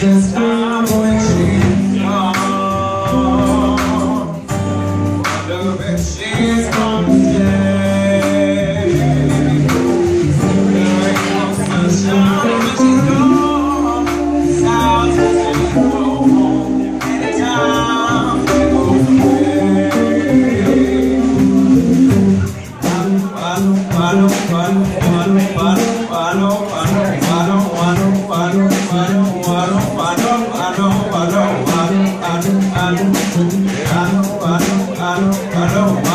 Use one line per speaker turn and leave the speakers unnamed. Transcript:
this 가요.